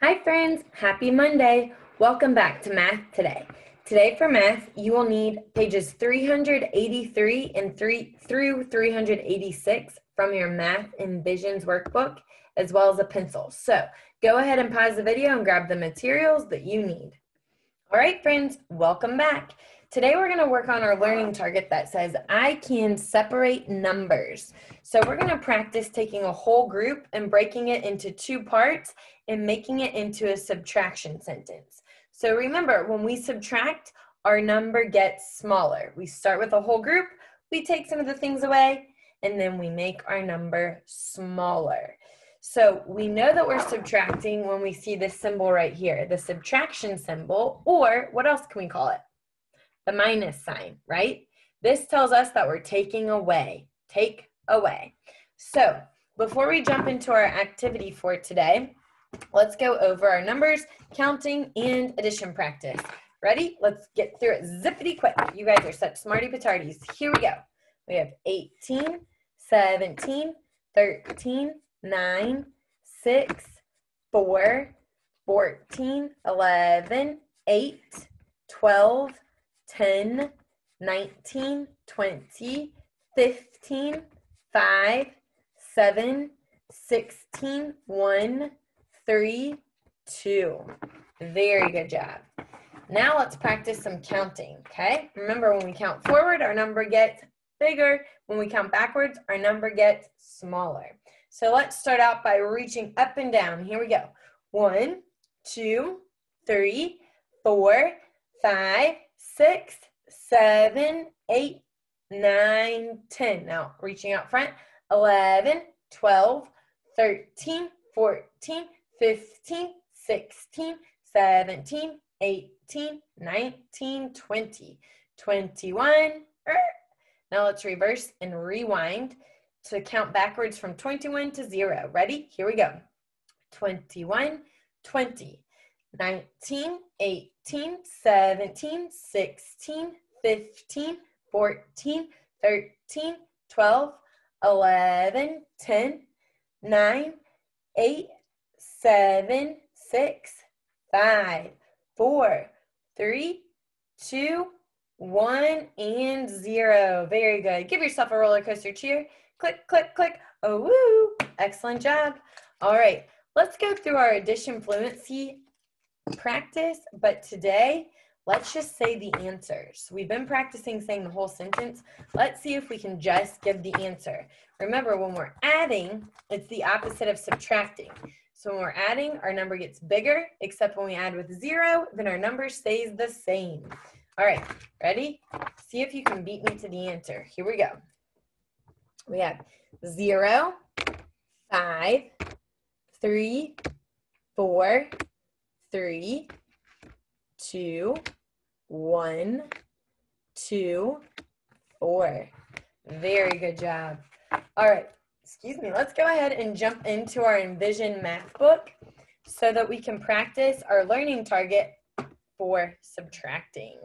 Hi friends, happy Monday. Welcome back to Math Today. Today for math, you will need pages 383 and 3 through 386 from your Math Envisions workbook, as well as a pencil. So go ahead and pause the video and grab the materials that you need. All right, friends, welcome back. Today we're going to work on our learning target that says I can separate numbers. So we're going to practice taking a whole group and breaking it into two parts and making it into a subtraction sentence. So remember, when we subtract, our number gets smaller. We start with a whole group, we take some of the things away, and then we make our number smaller. So we know that we're subtracting when we see this symbol right here, the subtraction symbol, or what else can we call it? The minus sign, right? This tells us that we're taking away, take away. So before we jump into our activity for today, let's go over our numbers, counting, and addition practice. Ready? Let's get through it zippity quick. You guys are such smarty patardies. Here we go. We have 18, 17, 13, 9, 6, 4, 14, 11, 8, 12, 10, 19, 20, 15, 5, 7, 16, 1, 3, 2. Very good job. Now let's practice some counting, okay? Remember when we count forward, our number gets bigger. When we count backwards, our number gets smaller. So let's start out by reaching up and down. Here we go. One, two, three, four, five, six, seven, eight, nine, ten. Now reaching out front, 11, 12, 13, 14, 15, 16, 17, 18, 19, 20, 21. Er. Now let's reverse and rewind to count backwards from 21 to 0. Ready? Here we go. 21, 20, 19, 18, 17, 16, 15, 14, 13, 12, 11, 10, 9, 8, 7, 6, 5, 4, 3, 2, 1, and 0. Very good. Give yourself a roller coaster cheer. Click, click, click. Oh, woo. Excellent job. All right. Let's go through our addition fluency practice, but today, let's just say the answers. We've been practicing saying the whole sentence. Let's see if we can just give the answer. Remember, when we're adding, it's the opposite of subtracting. So when we're adding, our number gets bigger, except when we add with zero, then our number stays the same. All right, ready? See if you can beat me to the answer. Here we go. We have zero, five, three, four, three, two, one, two, four. Very good job. All right, excuse me. Let's go ahead and jump into our Envision math book so that we can practice our learning target for subtracting.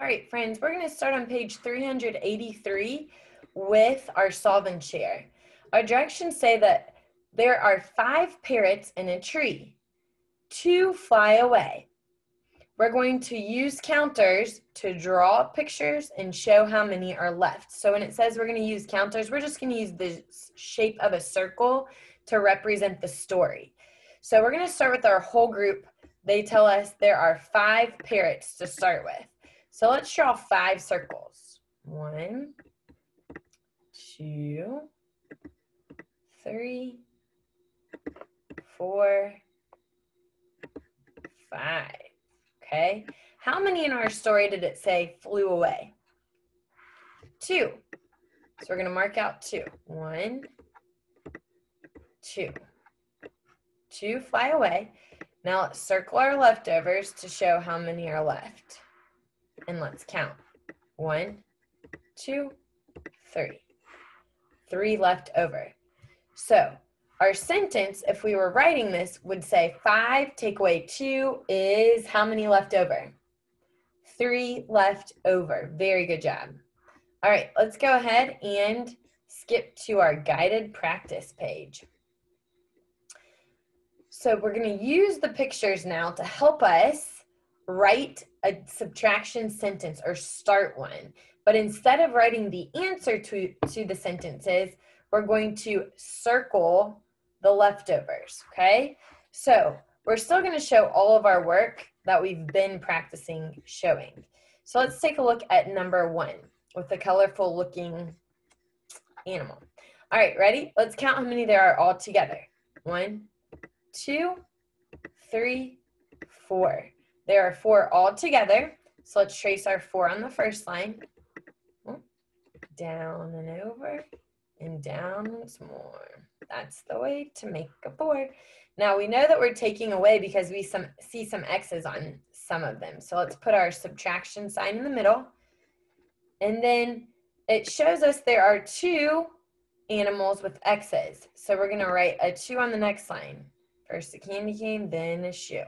All right, friends, we're going to start on page 383 with our solve and share. Our directions say that there are five parrots in a tree to fly away. We're going to use counters to draw pictures and show how many are left. So when it says we're going to use counters, we're just going to use the shape of a circle to represent the story. So we're going to start with our whole group. They tell us there are five parrots to start with. So let's draw five circles. One, two, three, four, five. Okay. How many in our story did it say flew away? Two. So we're going to mark out two. One, two. Two fly away. Now let's circle our leftovers to show how many are left. And let's count. One, two, three. Three left over. So our sentence, if we were writing this, would say five take away two is how many left over? Three left over. Very good job. All right, let's go ahead and skip to our guided practice page. So we're going to use the pictures now to help us write a subtraction sentence or start one. But instead of writing the answer to, to the sentences, we're going to circle the leftovers, okay? So we're still gonna show all of our work that we've been practicing showing. So let's take a look at number one with the colorful looking animal. All right, ready? Let's count how many there are all together. One, two, three, four. There are four all together. So let's trace our four on the first line. Down and over and down once more. That's the way to make a four. Now we know that we're taking away because we some, see some X's on some of them. So let's put our subtraction sign in the middle. And then it shows us there are two animals with X's. So we're gonna write a two on the next line. First a candy cane, then a shoe.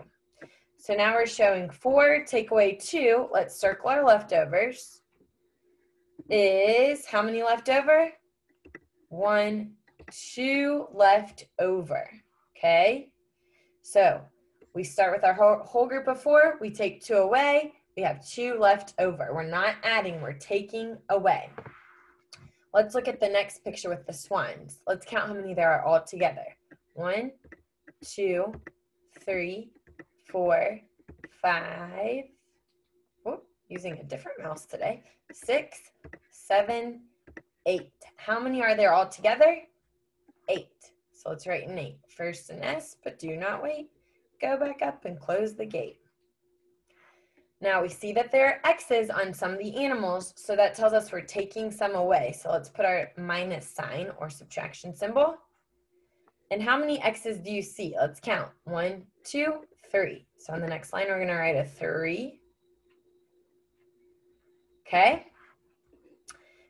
So now we're showing four, take away two. Let's circle our leftovers. Is how many left over? One, two left over. Okay? So we start with our whole, whole group of four. We take two away. We have two left over. We're not adding, we're taking away. Let's look at the next picture with the swans. Let's count how many there are all together. One, two, three, four, five, using a different mouse today, six, seven, eight. How many are there all together? Eight. So let's write an eight. First an S, but do not wait. Go back up and close the gate. Now we see that there are X's on some of the animals, so that tells us we're taking some away. So let's put our minus sign or subtraction symbol. And how many X's do you see? Let's count. One, two, three. So on the next line, we're gonna write a three. Okay.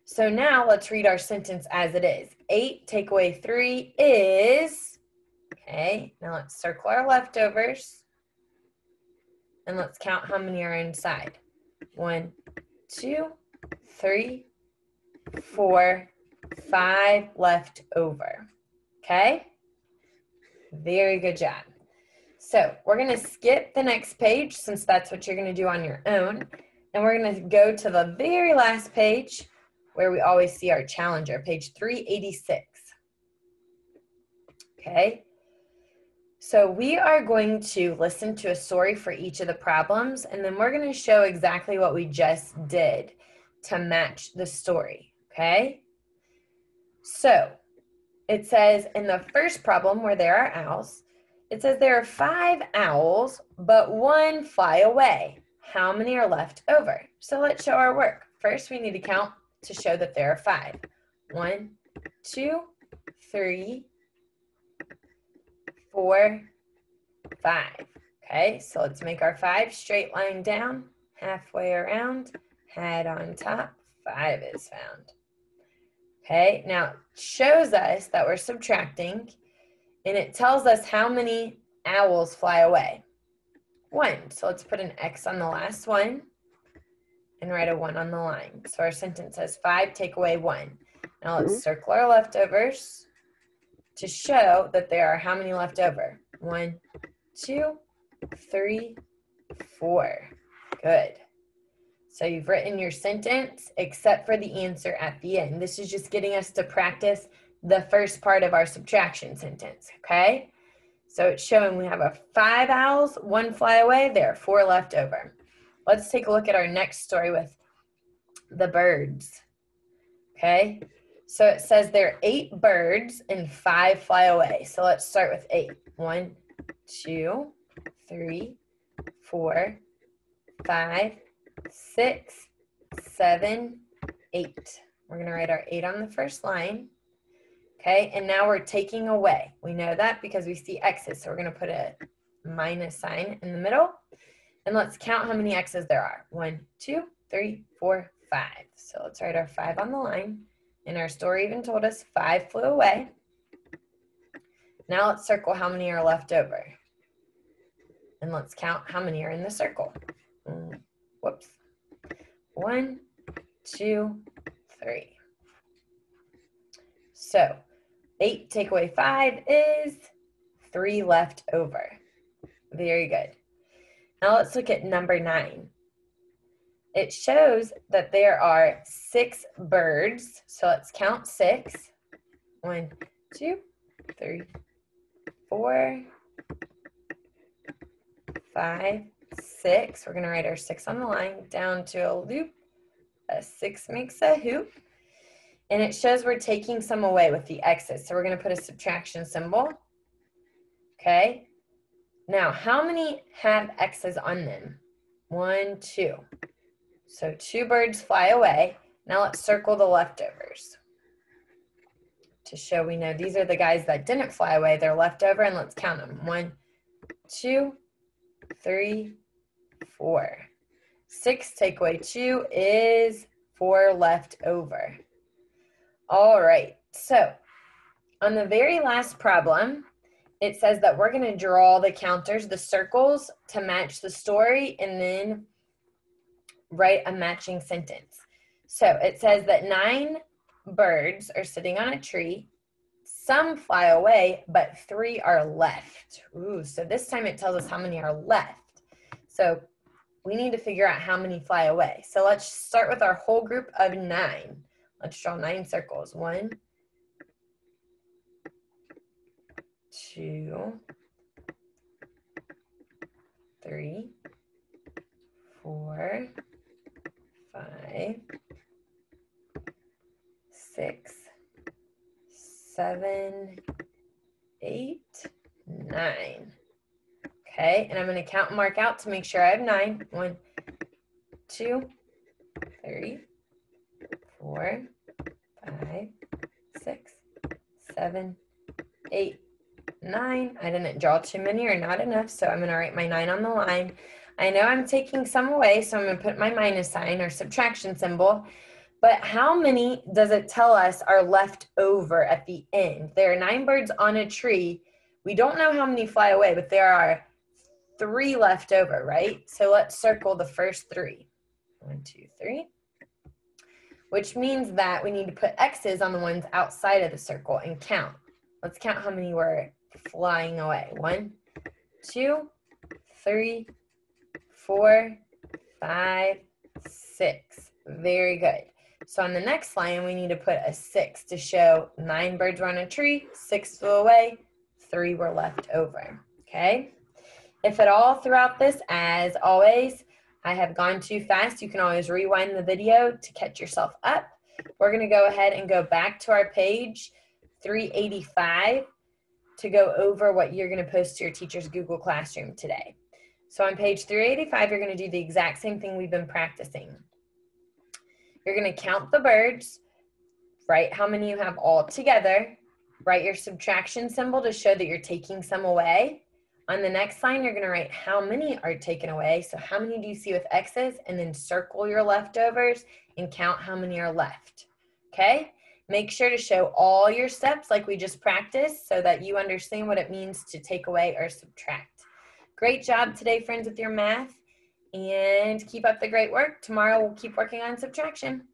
So now let's read our sentence as it is. Eight take away three is, okay, now let's circle our leftovers. And let's count how many are inside. One, two, three, four, five left over. Okay? Very good job. So we're going to skip the next page since that's what you're going to do on your own. And we're going to go to the very last page where we always see our challenger, page 386. Okay. So we are going to listen to a story for each of the problems, and then we're going to show exactly what we just did to match the story. Okay. So it says in the first problem where there are owls, it says there are five owls, but one fly away. How many are left over? So let's show our work. First, we need to count to show that there are five. One, two, three, four, five. Okay, so let's make our five straight line down, halfway around, head on top, five is found. Okay, now it shows us that we're subtracting and it tells us how many owls fly away. One, so let's put an X on the last one and write a one on the line. So our sentence says five, take away one. Now let's mm-hmm. circle our leftovers to show that there are how many left over? One, two, three, four. Good. So you've written your sentence except for the answer at the end. This is just getting us to practice the first part of our subtraction sentence, okay? So it's showing we have a five owls, one fly away, there are four left over. Let's take a look at our next story with the birds, okay? So it says there are eight birds and five fly away. So let's start with eight. One, two, three, four, five, six, seven, eight. We're going to write our eight on the first line. Okay, and now we're taking away. We know that because we see x's. So we're going to put a minus sign in the middle. And let's count how many x's there are. One, two, three, four, five. So let's write our five on the line. And our story even told us five flew away. Now let's circle how many are left over. And let's count how many are in the circle. Mm, whoops. One, two, three. So eight take away five is three left over. Very good. Now let's look at number nine. It shows that there are six birds. So let's count six. One, two, three, four, five, six. We're gonna write our six on the line down to a loop. A six makes a hoop. And it shows we're taking some away with the x's. So we're gonna put a subtraction symbol. Okay. Now, how many have x's on them? One, two. So two birds fly away. Now let's circle the leftovers to show we know these are the guys that didn't fly away. They're left over and let's count them. One, two, three, four. Six take away two is four left over. All right, so on the very last problem, it says that we're gonna draw the counters, the circles to match the story and then write a matching sentence. So it says that nine birds are sitting on a tree. Some fly away, but three are left. Ooh, so this time it tells us how many are left. So we need to figure out how many fly away. So let's start with our whole group of nine. Let's draw nine circles. One, two, three, four, five, six, seven, eight, nine. Okay, and I'm going to count and mark out to make sure I have nine. One, two, three, four, five, six, seven, eight, nine. I didn't draw too many or not enough, so I'm going to write my nine on the line. I know I'm taking some away, so I'm going to put my minus sign or subtraction symbol. But how many does it tell us are left over at the end? There are nine birds on a tree. We don't know how many fly away, but there are three left over, right? So let's circle the first three. One, two, three. Which means that we need to put X's on the ones outside of the circle and count. Let's count how many were flying away. One, two, three, four, five, six. Very good. So on the next line, we need to put a six to show nine birds were on a tree, six flew away, three were left over. Okay. If at all throughout this, as always, I have gone too fast, you can always rewind the video to catch yourself up. We're gonna go ahead and go back to our page 385 to go over what you're gonna post to your teacher's Google Classroom today. So on page 385, you're gonna do the exact same thing we've been practicing. You're gonna count the birds, write how many you have all together, write your subtraction symbol to show that you're taking some away, on the next line, you're gonna write how many are taken away. So how many do you see with X's? And then circle your leftovers and count how many are left, okay? Make sure to show all your steps like we just practiced so that you understand what it means to take away or subtract. Great job today, friends, with your math. And keep up the great work. Tomorrow we'll keep working on subtraction.